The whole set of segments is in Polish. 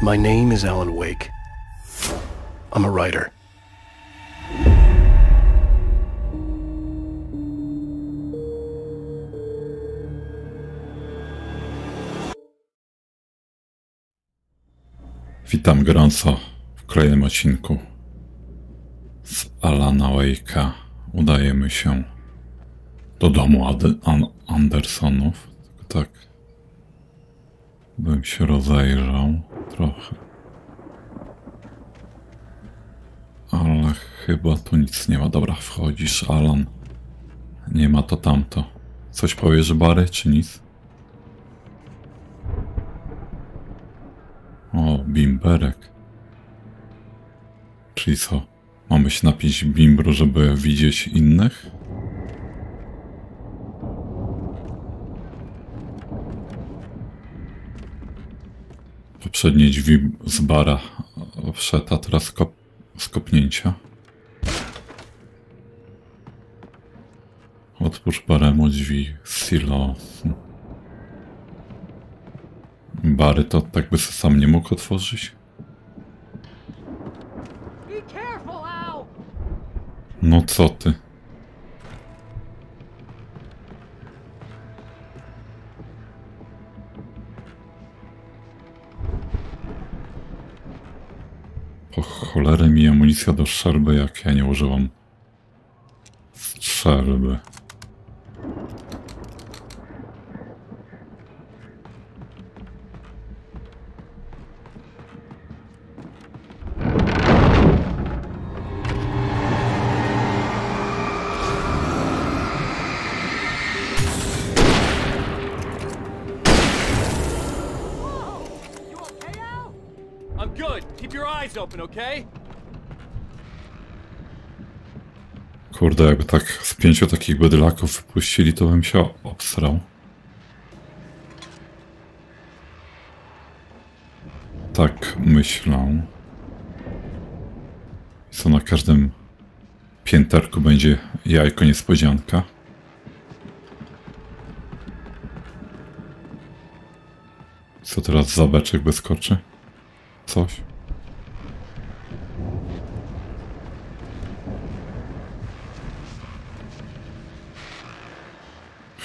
My name is Alan Wake. I'm a writer. Witam gorąco w kolejnym odcinku z Alana Wake'a. Udajemy się do domu Ad- An- Andersonów. Tak, bym się rozejrzał trochę. Ale chyba tu nic nie ma. Dobra, wchodzisz, Alan. Nie ma to tamto. Coś powiesz, Bary, czy nic? O, bimberek. Czyli co? Mamy się napić bimbru, żeby widzieć innych? Poprzednie drzwi z bara wszedł, a teraz kop skopnięcia. Otwórz baremu drzwi z silosu. Bary to tak by se sam nie mógł otworzyć? No co ty? Po cholerę mi amunicja do strzelby, jak ja nie używam strzelby. Eyes open, okay? Kurde, jakby tak z pięciu takich bydlaków wypuścili, to bym się obsrał. Tak myślę. Co na każdym pięterku będzie jajko niespodzianka. Co teraz za beczek wyskoczy? Coś?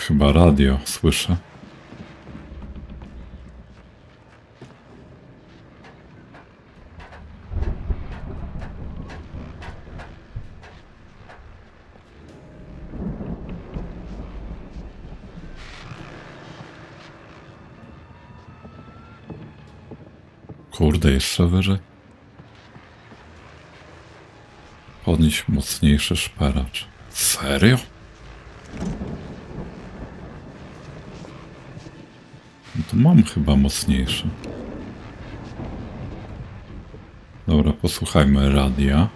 Chyba radio słyszę. Kurde, jeszcze wyżej. Podnieś mocniejszy szperacz. Serio? Mam chyba mocniejszy. Dobra, posłuchajmy radia.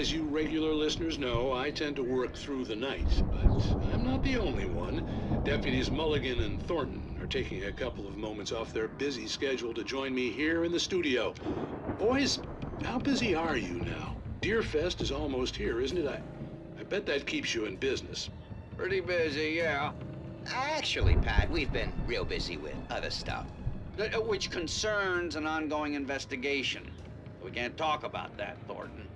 As you regular listeners know, I tend to work through the night, but I'm not the only one. Deputies Mulligan and Thornton are taking a couple of moments off their busy schedule to join me here in the studio. Boys, how busy are you now? Deerfest is almost here, isn't it? I, I bet that keeps you in business. Pretty busy, yeah. Actually, Pat, we've been real busy with other stuff, uh, which concerns an ongoing investigation. We can't talk about that, Thornton.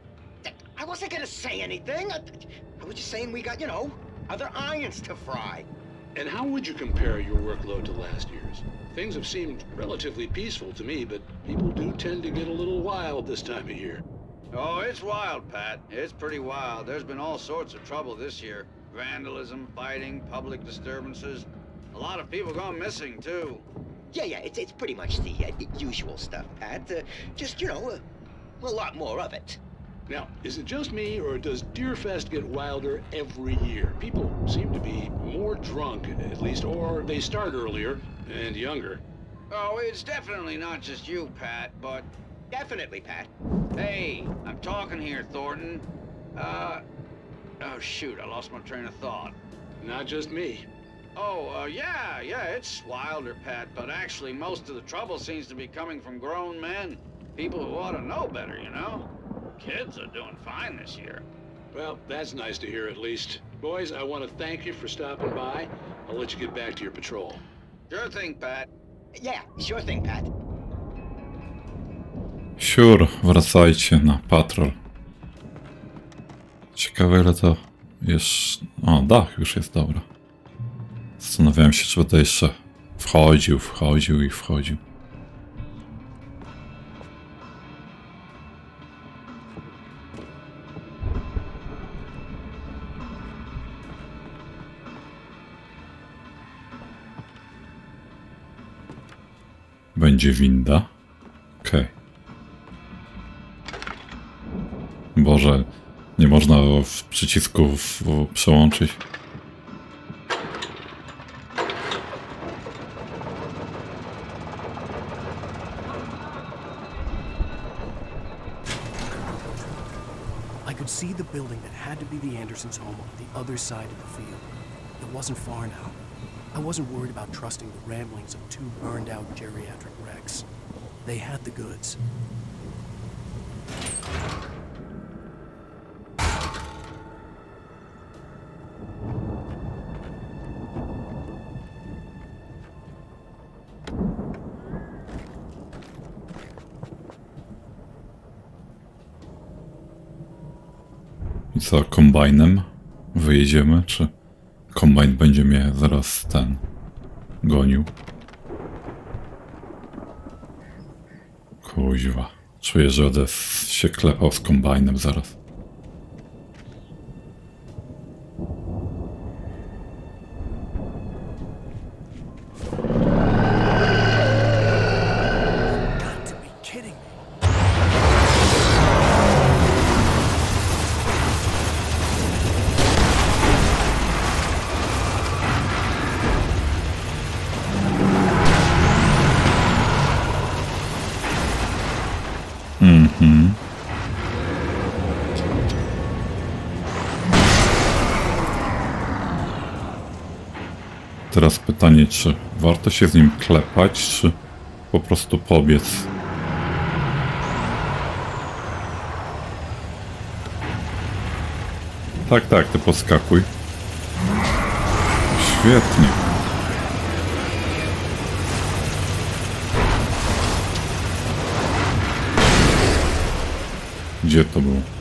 I wasn't gonna say anything. I, I was just saying we got, you know, other irons to fry. And how would you compare your workload to last year's? Things have seemed relatively peaceful to me, but people do tend to get a little wild this time of year. Oh, it's wild, Pat. It's pretty wild. There's been all sorts of trouble this year. Vandalism, fighting, public disturbances. A lot of people gone missing, too. Yeah, yeah, it's, it's pretty much the uh, usual stuff, Pat. Uh, just, you know, uh, a lot more of it. Now, is it just me, or does Deerfest get wilder every year? People seem to be more drunk, at least, or they start earlier and younger. Oh, it's definitely not just you, Pat, but... Definitely, Pat. Hey, I'm talking here, Thornton. Uh... Oh, shoot, I lost my train of thought. Not just me. Oh, uh, yeah, yeah, it's wilder, Pat, but actually most of the trouble seems to be coming from grown men. People who ought to know better, you know? Kids are doing fine this year. Well, that's nice to hear at least. Boys, I want to thank you for stopping by. I'll let you get back to your patrol. Sure thing, Pat. Yeah, sure thing, Pat. Sure, wracajcie na patrol. Ciekawe ile to jest... O, dach już jest dobra. Zastanawiałem się, czy będę jeszcze wchodził, wchodził i wchodził. Będzie winda. Okej. Boże, nie można przełączyć. See the building that had to be the Andersons' home on the other side of the field. It wasn't far now. I wasn't worried about trusting the ramblings of two burned out geriatric wrecks. They had the goods. Co, kombajnem wyjedziemy, czy kombajn będzie mnie zaraz ten gonił? Kuźwa. Czuję, że będę się klepał z kombajnem zaraz. Teraz pytanie, czy warto się z nim klepać, czy po prostu pobiec? Tak, tak, ty poskakuj. Świetnie. Gdzie to było?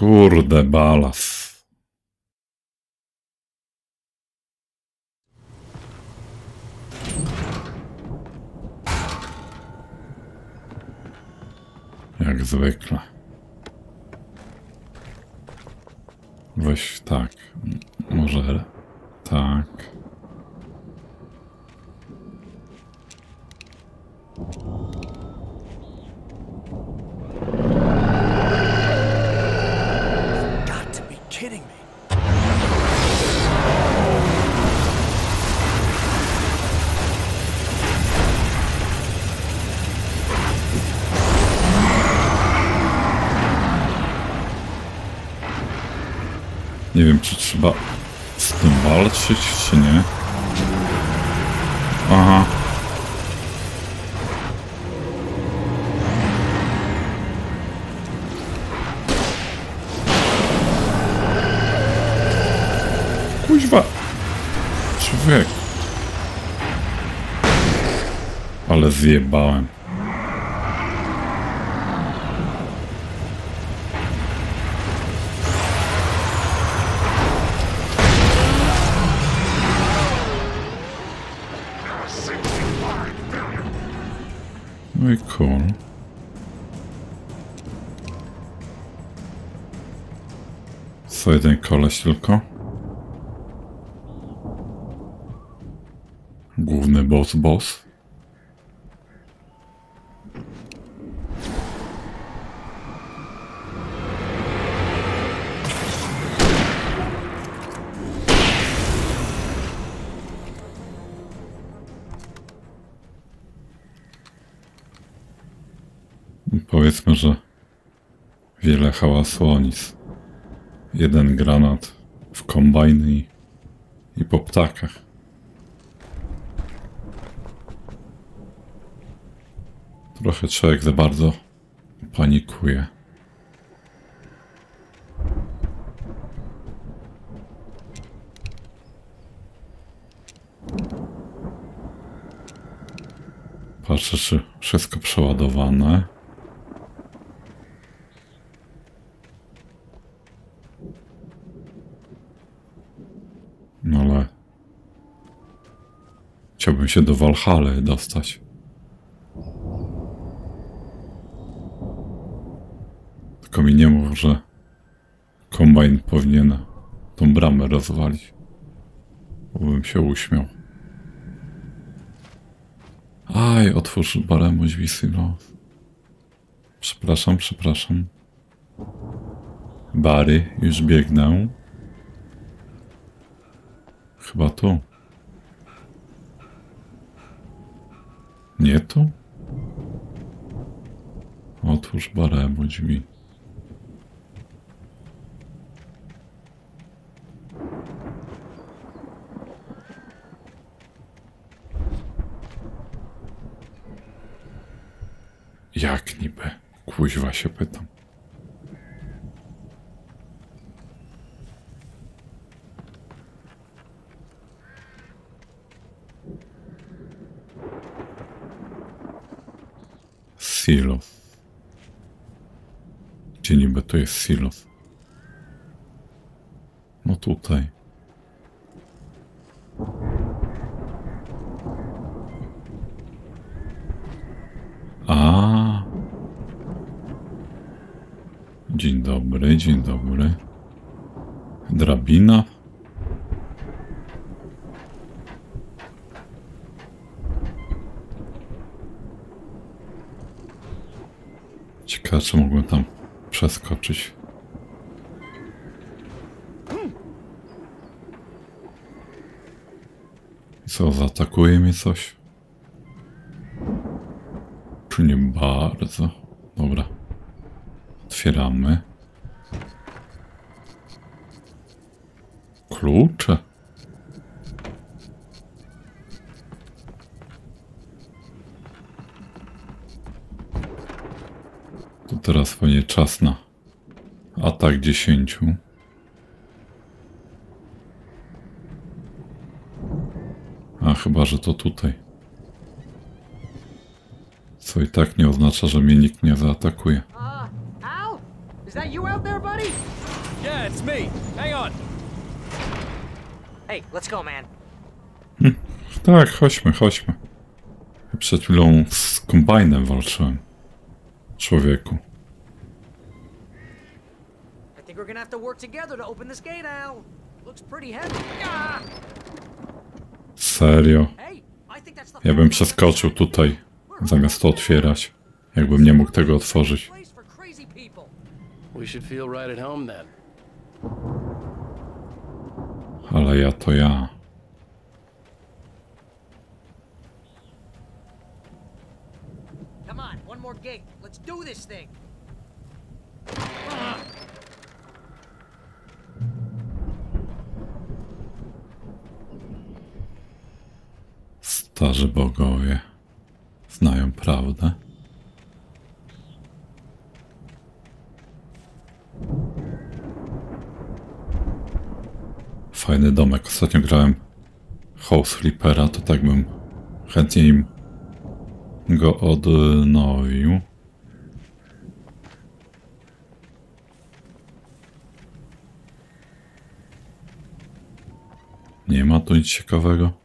Kurde, balas. Jak zwykle. Weź tak. Może tak. Got Nie wiem, czy trzeba z tym walczyć, czy nie. Aha. Kuźwa. Człowiek. Ale zjebałem. Co jeden koleś tylko? Główny boss boss? Powiedzmy, że wiele hałasu o nic jeden granat w kombajny i, i po ptakach. Trochę człowiek za bardzo panikuje. Patrzę, czy wszystko przeładowane. No ale... Chciałbym się do Walhaly dostać. Tylko mi nie mów, że kombajn powinien tą bramę rozwalić. Bo bym się uśmiał. Aj, otwórz baremu drzwi Silos. Przepraszam, przepraszam. Bary, już biegnę. Chyba tu. Nie tu? Otwórz baremu drzwi. Jak niby? Kuźwa się pytam. Silos. Gdzie niby to jest silos? No tutaj. A. Dzień dobry, dzień dobry. Drabina. Ciekawe, czy mogłem tam przeskoczyć. I co, zaatakuje mnie coś? Czy nie bardzo? Dobra. Otwieramy. Klucze. Teraz pewnie czas na atak dziesięciu. A chyba, że to tutaj. Co i tak nie oznacza, że mnie nikt nie zaatakuje. Uh, Al? Is that you out there, buddy? Yeah, it's me. Hang on. Hey, let's go, man. Tak, chodźmy, chodźmy. Przed chwilą z kombajnem walczyłem. Człowieku. I think we're gonna have to work together to open this gate, Al. Looks pretty heavy. Ah! Serio. Ja bym przeskoczył tutaj, zamiast to otwierać. Jakbym nie mógł tego otworzyć. Ale ja to ja. Come on, one more gate. Let's do this thing. Starzy bogowie znają prawdę. Fajny domek. Ostatnio grałem House Flippera, to tak bym chętnie im go odnowił. Nie ma tu nic ciekawego.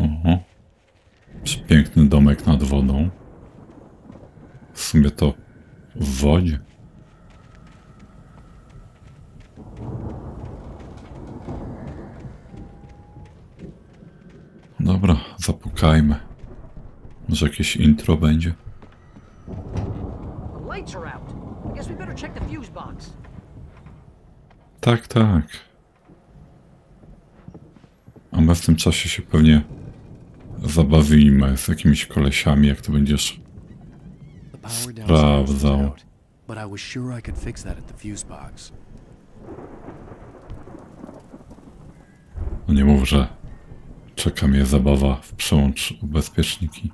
Oho. Piękny domek nad wodą. W sumie to w wodzie. Dobra, zapukajmy. Może jakieś intro będzie? Tak, tak. A my w tym czasie się pewnie zabawimy z jakimiś kolesiami, jak to będziesz Sprawdzał. but I was sure I could fix that at the fuse box. No nie mów, że Czeka mnie zabawa w przełącz ubezpieczniki.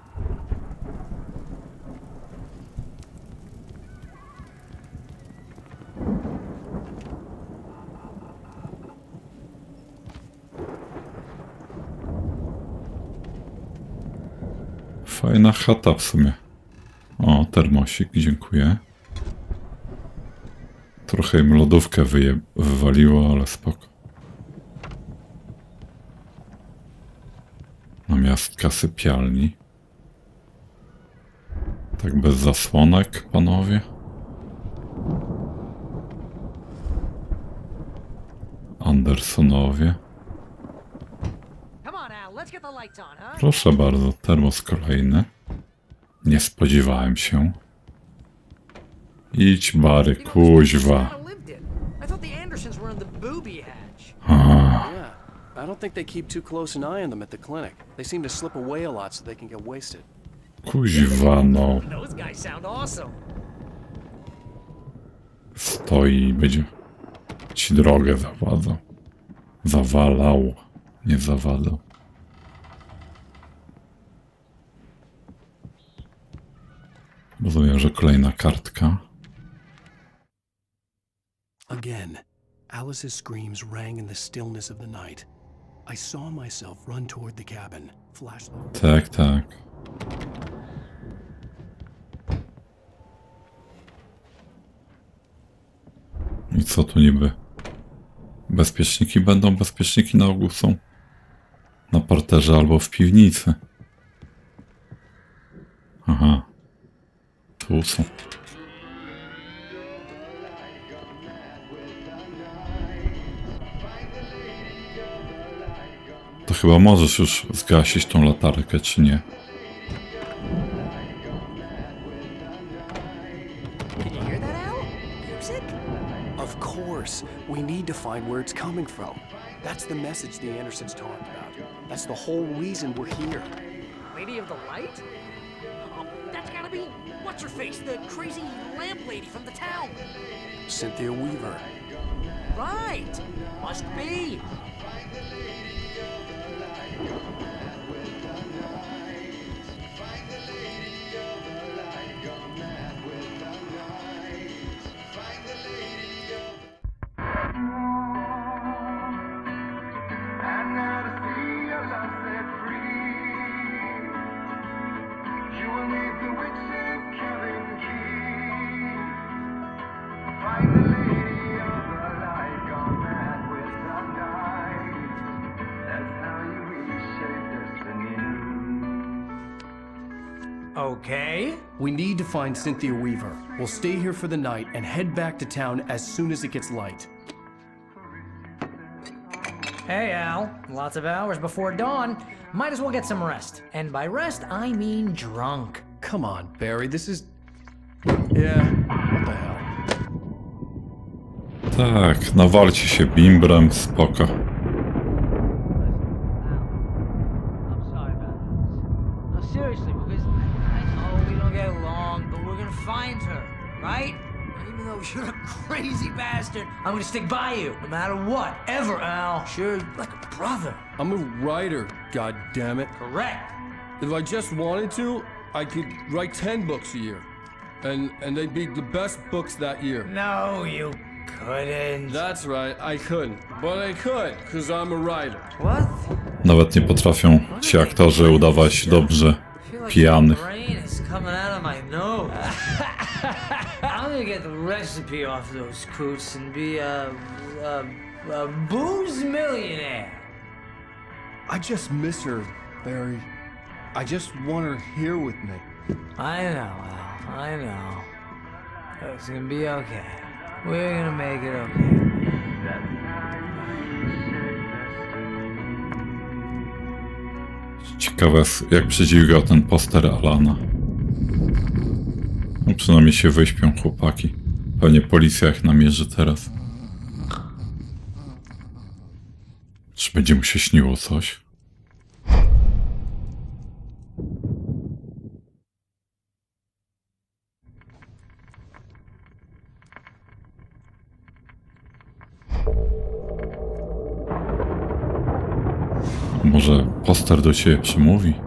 Fajna chata w sumie. O, termosik, dziękuję. Trochę im lodówkę wyje, wywaliło, ale spoko. Namiastka sypialni. Tak bez zasłonek, panowie. Andersonowie. Proszę bardzo, termos kolejny. Nie spodziewałem się. Idź, Bary, kuźwa. In. I don't think they keep too close an eye on them at the clinic. They seem to slip away a lot so they can get wasted. Kuźwa, no. Those guys sound awesome. Stoi i będzie ci drogę zawadzał. Zawalał, nie zawadzał. Rozumiem, że kolejna kartka. Again, Alice's screams rang in the stillness of the night. I saw myself run toward the cabin, flashlight. Tak, tak. I co tu niby? Bezpieczniki będą? Bezpieczniki na ogół są na parterze albo w piwnicy. Aha. Tu są. To chyba możesz już zgasić tą latarkę, czy nie? We need to find where it's coming from. That's the message the Andersons talked about. That's the whole reason we're here. Lady of the Light? Oh, that's gotta be what's her face, the crazy lamp lady from the town. Cynthia Weaver. Right. Must be. Okay. We need to find Cynthia Weaver. We'll stay here for the night and head back to town as soon as it gets light. Hey, Al. Lots of hours before dawn. Might as well get some rest. And by rest, I mean drunk. Come on, Barry, this is. Yeah, what the hell? Tak, nawalcie się bimbrem, spoko. Crazy bastard, I'm gonna stick by you, no matter what, ever, Al. Sure, like a brother. I'm a writer, god damn it. Correct. If I just wanted to, I could write 10 books a year. And and they'd be the best books that year. No, you couldn't. That's right, I couldn't. But I could, because I'm a writer. What? Nawet nie potrafią ci aktorzy udawać dobrze I feel like pijanych. The rain is coming out of my nose. I'm gonna get the recipe off those coots and be a, a, a booze millionaire. I just miss her, Barry. I just want her here with me. I know, Al. I know. It's gonna be okay. We're gonna make it okay. Ciekawe, jak przedźwigał ten poster Alana. Przynajmniej się wyśpią chłopaki. Pewnie policja ich namierzy teraz. Czy będzie mu się śniło coś? Może poster do ciebie przemówi?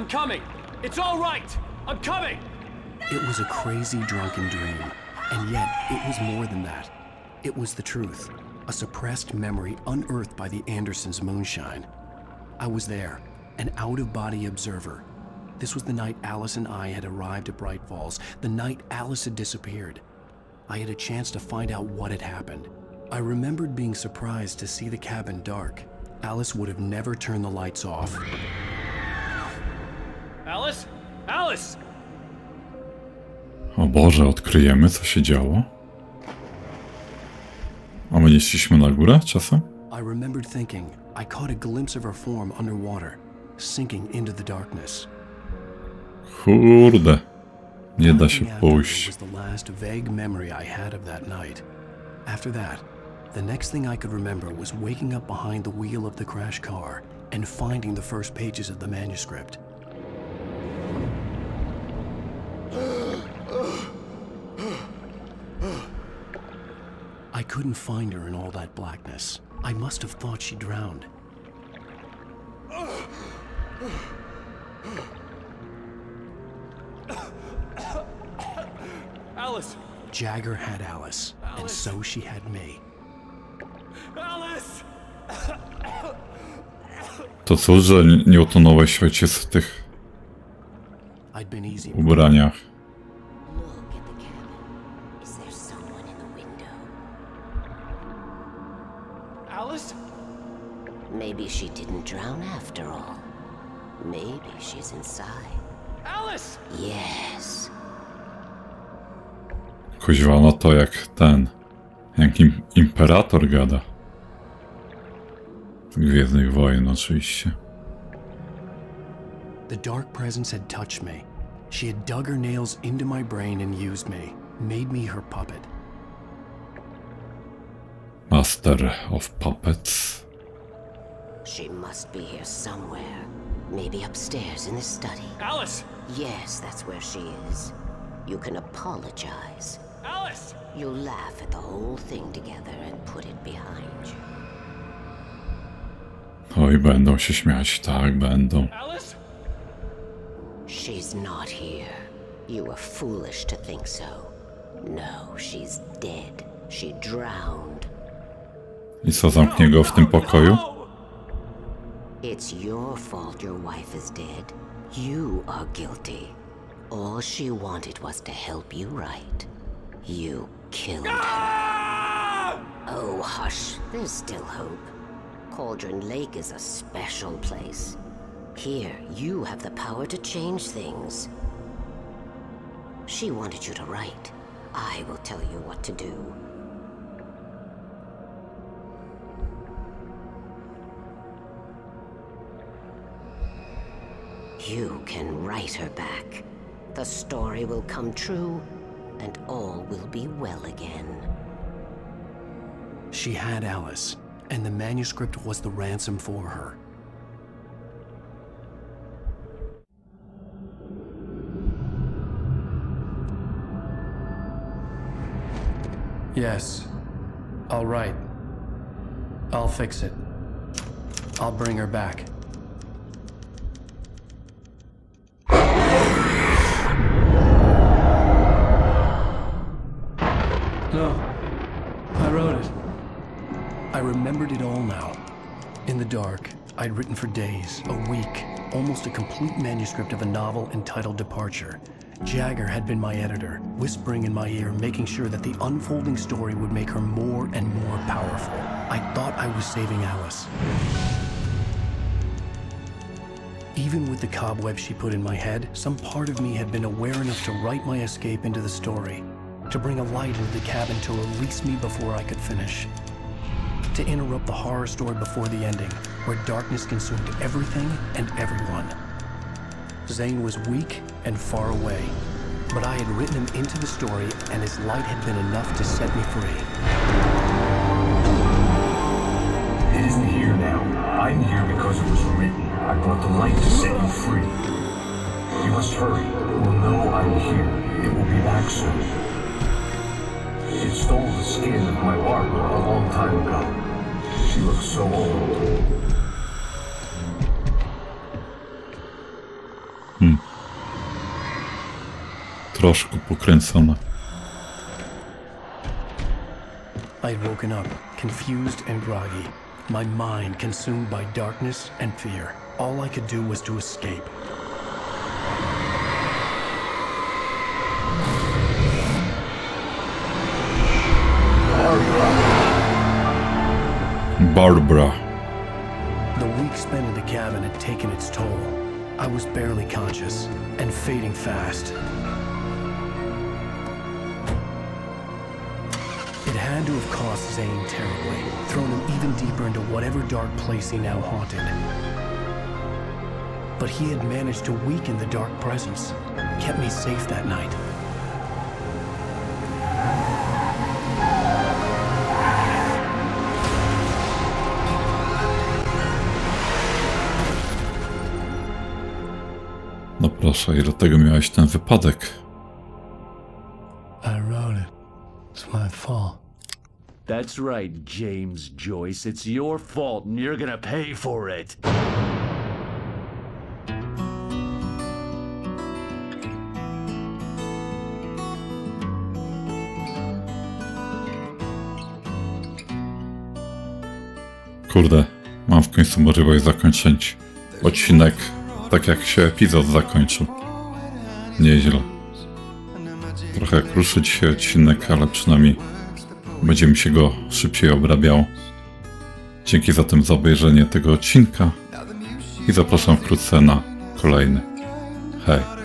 I'm coming. It's all right. I'm coming. It was a crazy drunken dream, and yet it was more than that. It was the truth, a suppressed memory unearthed by the Andersons' moonshine. I was there, an out of body observer. This was the night Alice and I had arrived at Bright Falls, the night Alice had disappeared. I had a chance to find out what had happened. I remembered being surprised to see the cabin dark. Alice would have never turned the lights off. Alice? Alice! o Boże, odkryjemy co się działo. A my nie szliśmy na górę czasem? I remembered thinking I caught a glimpse of her form underwater, sinking into the darkness. Kurde. Nie da się Looking pójść. was the last vague memory I had of that night. After that, the next thing I could remember was waking up behind the wheel of the crash car and finding the first pages of the manuscript. I couldn't find her in all that blackness. I must have thought she drowned. Alice! Jagger had Alice, and so she had me. Alice! To cóż, że nie- nie utonąłeś ojciec w tych I'd been easy. ubraniach. Drown after all. Maybe she's inside. Alice! Yes. Kuźwa, no to jak ten. Jak im, imperator gada. Gwiezdnych Wojen oczywiście. The dark presence had touched me. She had dug her nails into my brain and used me, made me her puppet. Master of Puppets. She must be here somewhere. Maybe upstairs in the study. Alice! Yes, that's where she is. You can apologize. Alice! You'll laugh at the whole thing together and put it behind you. Oj, będą się śmiać, tak, będą. Alice? She's not here. You were foolish to think so. No, she's dead. She drowned. I co, zamknie go w tym pokoju? It's your fault your wife is dead. You are guilty. All she wanted was to help you right. You killed her. Ah! Oh, hush. There's still hope. Cauldron Lake is a special place. Here, you have the power to change things. She wanted you to write. I will tell you what to do. You can write her back. The story will come true, and all will be well again. She had Alice, and the manuscript was the ransom for her. Yes. All right. I'll fix it. I'll bring her back. I'd written for days, a week, almost a complete manuscript of a novel entitled Departure. Jagger had been my editor, whispering in my ear, making sure that the unfolding story would make her more and more powerful. I thought I was saving Alice. Even with the cobweb she put in my head, some part of me had been aware enough to write my escape into the story, to bring a light into the cabin to release me before I could finish, to interrupt the horror story before the ending, where darkness consumed everything and everyone. Zane was weak and far away. But I had written him into the story, and his light had been enough to set me free. It isn't here now. I'm here because it was written. I brought the light to set you free. You must hurry. It will know I'm here. It will be back soon. It stole the skin of my Barbara a long time ago. She looks so old. Hmm. Troszkę pokręcone. I had woken up, confused and groggy, my mind consumed by darkness and fear. All I could do was to escape. Barbara. The week spent in the cabin had taken its toll. I was barely conscious and fading fast. It had to have cost Zane terribly, thrown him even deeper into whatever dark place he now haunted. But he had managed to weaken the dark presence, kept me safe that night. Proszę, i dlatego miałeś ten wypadek. I wrote it. It's my fault. That's right, James Joyce. It's your fault, and you're gonna pay for it. Kurde, mam w końcu możliwość zakończyć odcinek tak jak się epizod zakończył. Nieźle. Trochę kruszy dzisiaj odcinek, ale przynajmniej będzie mi się go szybciej obrabiał. Dzięki zatem za obejrzenie tego odcinka i zapraszam wkrótce na kolejny. Hej.